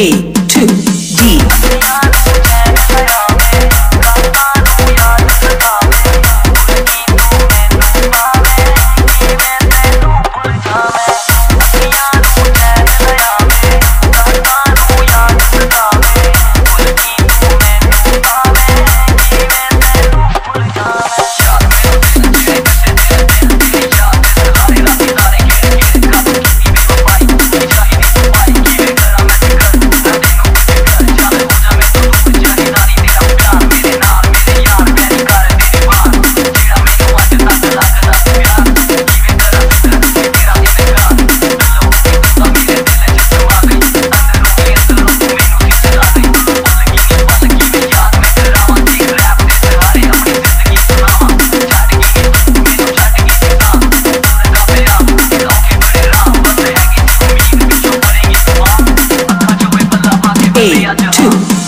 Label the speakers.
Speaker 1: three, two.
Speaker 2: Three, two.